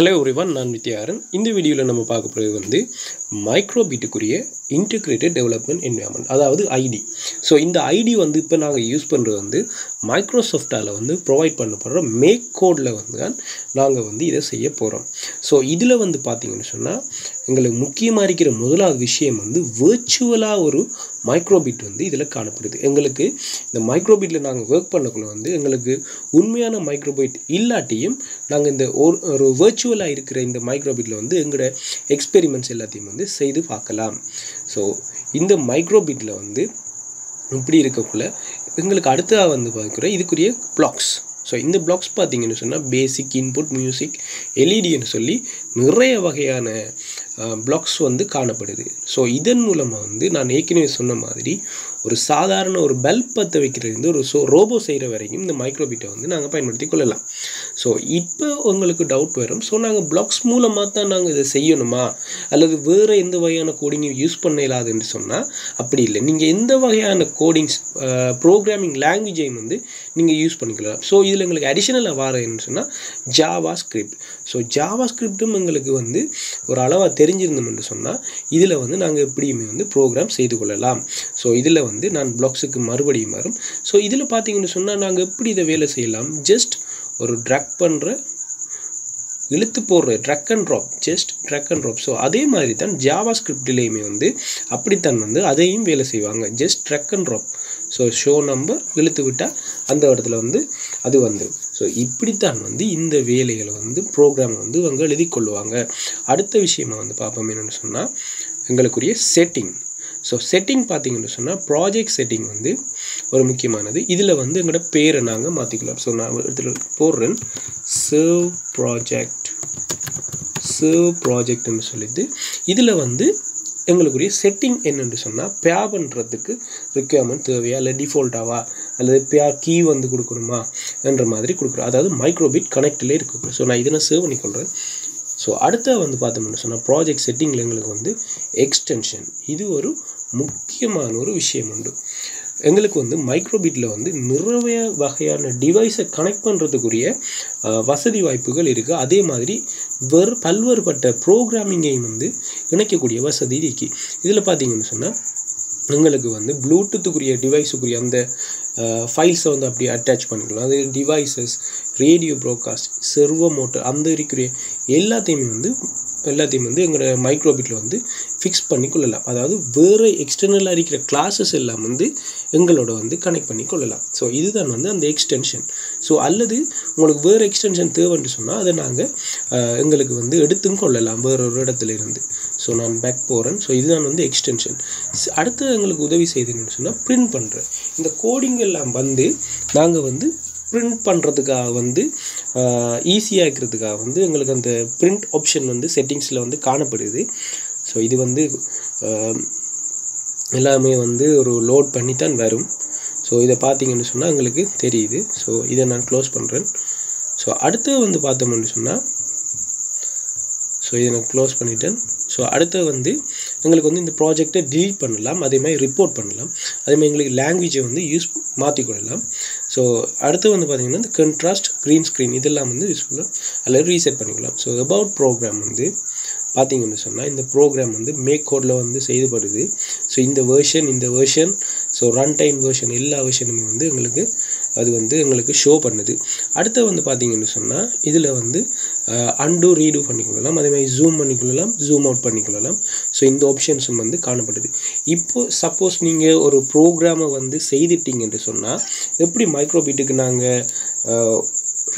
Hello ஒருவன் நான் வித்யாரன் இந்த வீடியோவில் நம்ம பார்க்க போகிறது வந்து மைக்ரோபீட்டுக்குரிய இன்டிகிரேட்டட் டெவலப்மெண்ட் என்வயர்மெண்ட் அதாவது ஐடி ஸோ இந்த ஐடி வந்து இப்போ நாங்கள் யூஸ் பண்ணுறது வந்து மைக்ரோசாஃப்டால் வந்து ப்ரொவைட் பண்ணப்படுற மேக் கோடில் வந்து தான் நாங்கள் வந்து இதை செய்ய போகிறோம் ஸோ இதில் வந்து பார்த்தீங்கன்னு சொன்னால் எங்களுக்கு முக்கியமாக இருக்கிற முதலாவது விஷயம் வந்து வேர்ச்சுவலாக ஒரு மைக்ரோபிட் வந்து இதில் காணப்படுது. எங்களுக்கு இந்த மைக்ரோபிட்டில் நாங்கள் ஒர்க் பண்ணக்குள்ள வந்து எங்களுக்கு உண்மையான மைக்ரோபிட் இல்லாட்டியும் நாங்கள் இந்த ஒரு வேர்ச்சுவலாக இருக்கிற இந்த மைக்ரோபிட்டில் வந்து எங்களோட எக்ஸ்பெரிமெண்ட்ஸ் எல்லாத்தையும் வந்து செய்து பார்க்கலாம். ஸோ இந்த மைக்ரோபிட்டில் வந்து இப்படி இருக்கக்குள்ள எங்களுக்கு அடுத்ததாக வந்து பார்க்குற இதுக்குரிய பிளாக்ஸ் ஸோ இந்த பிளாக்ஸ் பார்த்தீங்கன்னு சொன்னால் பேசிக் இன்புட் மியூசிக் எல்இடின்னு சொல்லி நிறைய வகையான பிளாக்ஸ் வந்து காணப்படுது. ஸோ இதன் மூலமாக வந்து நான் ஏற்கனவே சொன்ன மாதிரி ஒரு சாதாரண ஒரு பல்ப் பற்ற வைக்கிறது ஒரு ஸோ ரோபோ செய்கிற வரைக்கும் இந்த மைக்ரோபீட்டை வந்து நாங்கள் பயன்படுத்தி கொள்ளலாம். ஸோ இப்போ உங்களுக்கு டவுட் வரும். ஸோ நாங்கள் பிளாக்ஸ் மூலமாக தான் நாங்கள் இதை செய்யணுமா? அல்லது வேறு எந்த வகையான கோடிங்கும் யூஸ் பண்ண இல்லாதுன்னு சொன்னால் அப்படி இல்லை. நீங்கள் எந்த வகையான கோடிங்ஸ் ப்ரோக்ராமிங் லாங்குவேஜையும் வந்து நீங்கள் யூஸ் பண்ணிக்கலாம் ஸோ இதில் எங்களுக்கு அடிஷனலாக வரேன்னு சொன்னால் ஜாவா ஸ்கிரிப்ட் ஸோ ஜாவா ஸ்கிரிப்டும் எங்களுக்கு வந்து ஒரு அளவாக தெரிஞ்சிருந்தோம்னு சொன்னால் இதில் வந்து நாங்கள் எப்படியுமே வந்து ப்ரோக்ராம் செய்து கொள்ளலாம். ஸோ இதில் வந்து நான் பிளாக்ஸுக்கு மறுபடியும் வரும். ஸோ இதில் பார்த்தீங்கன்னு சொன்னால் நாங்கள் எப்படி இதை வேலை செய்யலாம்? ஜஸ்ட் ஒரு ட்ராக் பண்ணுற இழுத்து போடுற drag and drop just drag and drop so அதே மாதிரி தான் ஜாவா ஸ்கிரிப்ட்லேயுமே வந்து அப்படித்தான் வந்து அதையும் வேலை செய்வாங்க. Just drag and drop so show number இழுத்து விட்டால் அந்த இடத்துல வந்து அது வந்துடும் ஸோ இப்படித்தான் வந்து இந்த வேலைகளை வந்து ப்ரோக்ராம் வந்து இவங்க எழுதி கொள்ளுவாங்க. அடுத்த விஷயமா வந்து பார்ப்போம் என்னென்னு சொன்னால் எங்களுக்குரிய செட்டிங் ஸோ செட்டிங் பார்த்தீங்கன்னு சொன்னால் ப்ராஜெக்ட் செட்டிங் வந்து ஒரு முக்கியமானது. இதில் வந்து எங்களோட பேரை நாங்கள் மாற்றிக்கலாம் ஸோ நான் இதில் போடுறேன். சர்வ் ப்ராஜெக்ட் சர்வ் ப்ராஜெக்ட்னு சொல்லிட்டு இதில் வந்து எங்களுக்குரிய செட்டிங் என்னென்னு சொன்னால் பே பண்ணுறதுக்கு ரிக்யர்மெண்ட் தேவையா? இல்லை டிஃபால்ட்டாவா அல்லது பேர் கீ வந்து கொடுக்கணுமா? என்ற மாதிரி கொடுக்குறோம். அதாவது மைக்ரோபிட் கனெக்டிலே இருக்கு ஸோ நான் இதனை சேவ் பண்ணிக்கொள்கிறேன் ஸோ அடுத்த வந்து பார்த்தோம்னு சொன்னால் ப்ராஜெக்ட் செட்டிங்கில் எங்களுக்கு வந்து எக்ஸ்டென்ஷன் இது ஒரு முக்கியமான ஒரு விஷயம் உண்டு. எங்களுக்கு வந்து மைக்ரோபீட்டில் வந்து நிறைய வகையான டிவைஸை கனெக்ட் பண்ணுறதுக்குரிய வசதி வாய்ப்புகள் இருக்குது அதே மாதிரி வேறு பல்வேறுபட்ட ப்ரோக்ராமிங்கையும் வந்து இணைக்கக்கூடிய வசதி இருக்குது இதில் பார்த்தீங்கன்னு சொன்னால் எங்களுக்கு வந்து ப்ளூடூத்துக்குரிய டிவைஸுக்குரிய அந்த ஃபைல்ஸை வந்து அப்படியே அட்டாச் பண்ணிக்கலாம். அது devices radio broadcast servo motor அந்த இருக்கிற எல்லாத்தையுமே வந்து எல்லாத்தையும் வந்து எங்களோட மைக்ரோபிட்டில் வந்து ஃபிக்ஸ் பண்ணி கொள்ளலாம் அதாவது வேறு எக்ஸ்டர்னலாக இருக்கிற கிளாஸஸ் எல்லாம் வந்து எங்களோட வந்து கனெக்ட் பண்ணி கொள்ளலாம் ஸோ இதுதான் வந்து அந்த எக்ஸ்டென்ஷன் ஸோ அல்லது உங்களுக்கு வேறு எக்ஸ்டென்ஷன் தேவைன்னு சொன்னால் அதை நாங்கள் எங்களுக்கு வந்து எடுத்தும் கொள்ளலாம் வேற ஒரு இடத்துல இருந்து ஸோ நான் பேக் போகிறேன் ஸோ இதுதான் வந்து எக்ஸ்டென்ஷன் அடுத்து எங்களுக்கு உதவி செய்தீங்கன்னு சொன்னால் பிரிண்ட் பண்ணுறேன் இந்த கோடிங் எல்லாம் வந்து நாங்கள் வந்து பிரிண்ட் பண்ணுறதுக்காக வந்து ஈஸியாக இருக்கிறதுக்காக வந்து எங்களுக்கு அந்த பிரிண்ட் ஆப்ஷன் வந்து செட்டிங்ஸில் வந்து காணப்படுது. ஸோ இது வந்து எல்லாமே வந்து ஒரு லோட் பண்ணி தான் வரும். ஸோ இதை பார்த்தீங்கன்னு சொன்னால் எங்களுக்கு தெரியுது. ஸோ இதை நான் க்ளோஸ் பண்ணுறேன் ஸோ அடுத்து வந்து பார்த்தோம்னு சொன்னால் ஸோ இதை நான் க்ளோஸ் பண்ணிட்டேன். ஸோ அடுத்து வந்து எங்களுக்கு வந்து இந்த ப்ராஜெக்டை டிலீட் பண்ணலாம். அதே மாதிரி ரிப்போர்ட் பண்ணலாம். அதே மாதிரி எங்களுக்கு லாங்குவேஜை வந்து யூஸ் மாற்றிக்கொள்ளலாம் ஸோ அடுத்து வந்து பார்த்திங்கன்னா இந்த கண்ட்ராஸ்ட் க்ரீன் ஸ்க்ரீன் இதெல்லாம் வந்து யூஸ் பண்ணலாம் அல்லது ரீசெட் பண்ணிக்கலாம். ஸோ அபவுட் ப்ரோக்ராம் வந்து பார்த்தீங்கன்னு சொன்னால் இந்த ப்ரோக்ராம் வந்து மேக் கோடில் வந்து செய்துபடுது. ஸோ இந்த வேர்ஷன் இந்த version so run time version எல்லா வேர்ஷனுமே வந்து எங்களுக்கு அது வந்து எங்களுக்கு ஷோ பண்ணுது. அடுத்து வந்து பார்த்தீங்கன்னு சொன்னால் இதில் வந்து அன்டூ ரீடூ பண்ணிக்கொள்ளலாம். அதே மாதிரி ஜூம் பண்ணிக்கொள்ளலாம் ஜூம் அவுட் பண்ணிக்கொள்ளலாம். ஸோ இந்த ஆப்ஷன்ஸும் வந்து காணப்படுது. இப்போ சப்போஸ் நீங்கள் ஒரு ப்ரோக்ராமை வந்து செய்துட்டீங்கன்னு சொன்னால் எப்படி மைக்ரோபீட்டுக்கு நாங்கள்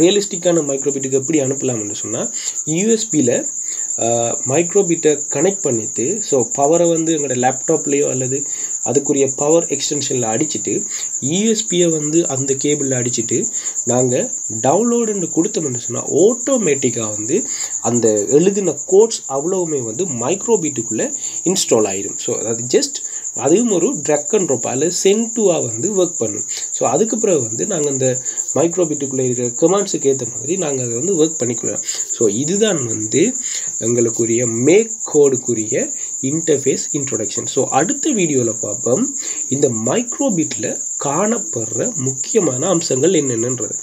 ரியலிஸ்டிக்கான மைக்ரோபீட்டுக்கு எப்படி அனுப்பலாம்னு சொன்னால் யூஎஸ்பியில் மைக்ரோபீட்டை கனெக்ட் பண்ணிவிட்டு ஸோ பவரை வந்து எங்களோட லேப்டாப்லேயோ அல்லது அதுக்குரிய பவர் எக்ஸ்டென்ஷனில் அடிச்சுட்டு யூஎஸ்பியை வந்து அந்த கேபிளில் அடிச்சுட்டு நாங்கள் டவுன்லோடுன்னு கொடுத்தோம்னு சொன்னால் ஆட்டோமேட்டிக்காக வந்து அந்த எழுதின கோட்ஸ் அவ்வளவுமே வந்து மைக்ரோபீட்டுக்குள்ளே இன்ஸ்டால் ஆகிடும் ஸோ அதாவது ஜஸ்ட் அதுவும் ஒரு ட்ரக் அண்ட் ட்ராப் அல்லது சென்டுவாக வந்து ஒர்க் பண்ணும். ஸோ அதுக்கு பிறகு வந்து நாங்கள் அந்த மைக்ரோபிட்டுக்குள்ளே இருக்கிற கமாண்ட்ஸுக்கு ஏற்ற மாதிரி நாங்கள் அதை வந்து ஒர்க் பண்ணிக்கலாம் ஸோ இதுதான் வந்து எங்களுக்குரிய மேக் கோடுக்குரிய இன்டர்ஃபேஸ் இன்ட்ரொடக்ஷன் ஸோ அடுத்த வீடியோவில் பார்ப்போம். இந்த மைக்ரோபிட்டில் காணப்படுற முக்கியமான அம்சங்கள் என்னென்னன்றது.